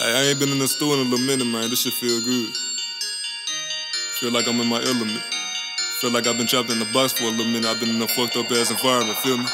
I ain't been in the store in a little minute, man. This shit feel good. Feel like I'm in my element. Feel like I've been trapped in the box for a little minute. I've been in a fucked up ass environment, feel me?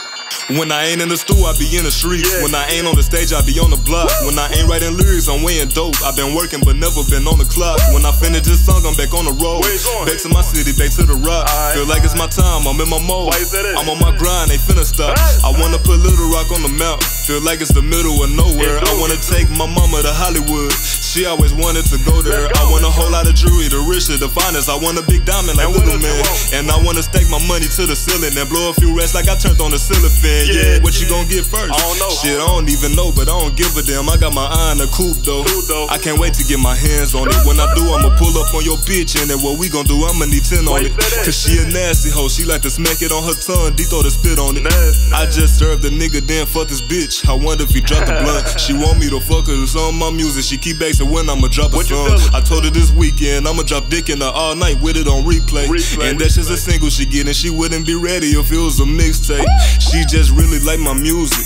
When I ain't in the stool, I be in the streets. Yeah. When I ain't on the stage, I be on the block. When I ain't writing lyrics, I'm weighing dope. I've been working, but never been on the clock. When I finish this song, I'm back on the road. Where you going? Back to my city, back to the rock. Alright. Feel like it's my time, I'm in my mode. Why you say that? I'm on my grind, ain't finna stop. I wanna put Little Rock on the map. Feel like it's the middle of nowhere. I wanna take my mama to Hollywood. She always wanted to go there. I want a whole lot of jewelry, the richer, the finest. I want a big diamond like Little Man. And I wanna stake my money to the ceiling and blow a few racks like I turned on the ceiling fan. Yeah, what you gonna get first? I don't know. Shit, I don't even know, but I don't give a damn. I got my eye in the. coupe, though. I can't wait to get my hands on it. When I do, I'ma pull up on your bitch and then what we gon' do, I'ma need 10 on it. you say that? Cause she a nasty hoe. She like to smack it on her tongue, D throw the spit on it. I just served the nigga, then fuck this bitch. I wonder if he dropped the blunt. She want me to fuck her, it's on my music. She keep asking when I'ma drop a song. I told her this weekend I'ma drop dick in her all night with it on replay. Replay, and that's just a single she getting. She wouldn't be ready if it was a mixtape. She just really like my music.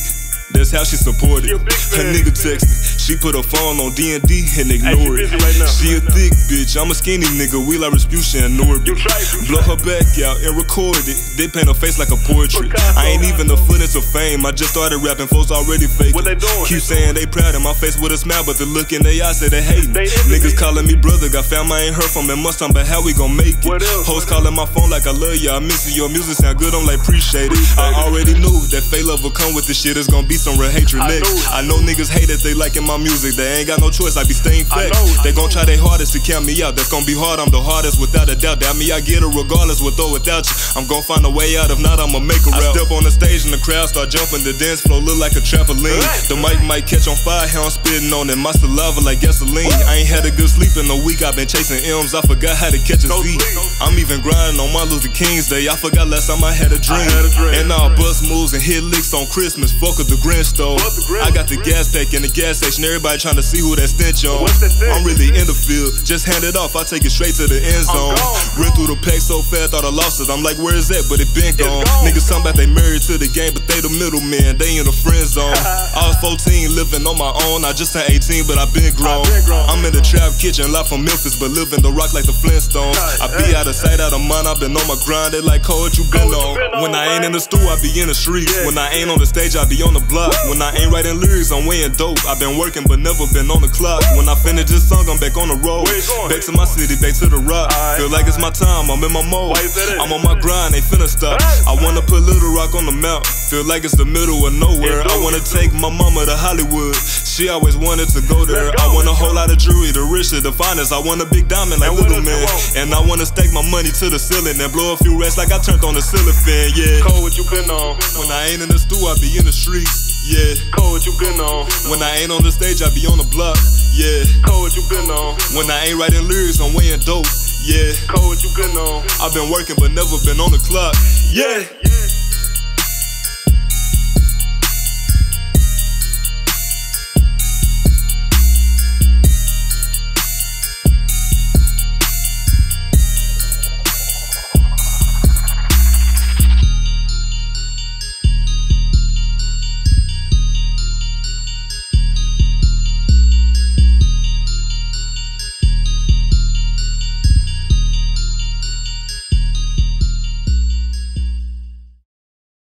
That's how she supported. She a big Her nigga texted. She put her phone on D and D and ignore Hey, it. right now. She a thick bitch. I'm a skinny nigga. We like Rasputia and Norbit. You tried, you Blow her back out and record it. They paint her face like a portrait. I ain't even the foot of fame. I just started rapping. Folks already fake. What they doing? Keep saying they proud of my face with a smile, but the look in their eyes say they hating. They Niggas calling me brother. Got fam I ain't heard from in months time, but how we gon' make it? Hoes calling my phone like I love ya. I miss you. Your music sound good. I'm like appreciate it. I already knew that fake love will come with this shit. It's gonna be some real hatred next. I know niggas hate that they liking my music. They ain't got no choice. I be staying I fact. know it. They gon' try their hardest to count me out. That's gonna be hard. I'm the hardest without a doubt. That me I get it regardless with or without you. I'm gon' find a way out. If not, I'ma make a rap. I step on the stage and the crowd start jumping. The dance floor look like a trampoline. The mic might catch on fire. How I'm spitting on it. My saliva like gasoline. I ain't had a good sleep in a week. I've been chasing M's. I forgot how to catch a seat. I'm even grinding on my Luther King's Day. I forgot last time I had a dream. had a dream. And I'll bust moves and hit licks on Christmas. Fuck with the Grinch stove. Fuck the Grinch. I got the gas pack in the gas station. Everybody trying to see who that stench on. What's that stench? I'm really in the field. Just hand it off. I take it straight to the end zone. Ran through the pack so fast, thought I lost it. I'm like, where is that? But it been gone. gone. Niggas talking about they married to the game, but they the middleman. They in the friend zone. I was 14, living on my own. I just turned 18, but I been grown. been grown. I'm in the trap kitchen, live from Memphis, but living the rock like the Flintstones. I be out of sight, out of mind. I've been on my grind. They like, what you been on? you been on, When I ain't in the stool, I be in the streets. Yeah. When I ain't on the stage, I be on the block. When I ain't writing lyrics, I'm weighing dope. I've been working, but never been on the clock. When I finish this song, I'm back on the road. Where you going? Back to my city, back to the rock. Feel like it's my time, I'm in my mode. Why you say that? I'm on my grind, ain't finna stop. I wanna put Little Rock on the map. Feel like it's the middle of nowhere. I wanna take my mama to Hollywood. She always wanted to go there. I want a whole lot of jewelry, the richer, the finest. I want a big diamond like Little Man. And I wanna stake my money to the ceiling and blow a few racks like I turned on the ceiling fan. Yeah. Cole, what you been on? When I ain't in the stool, I be in the streets. Yeah. What you been on? When I ain't on the stage, I be on the block. Yeah. What you been on? When I ain't writing lyrics, I'm weighing dope. Yeah. What you been on? I've been working but never been on the clock. Yeah. Yeah.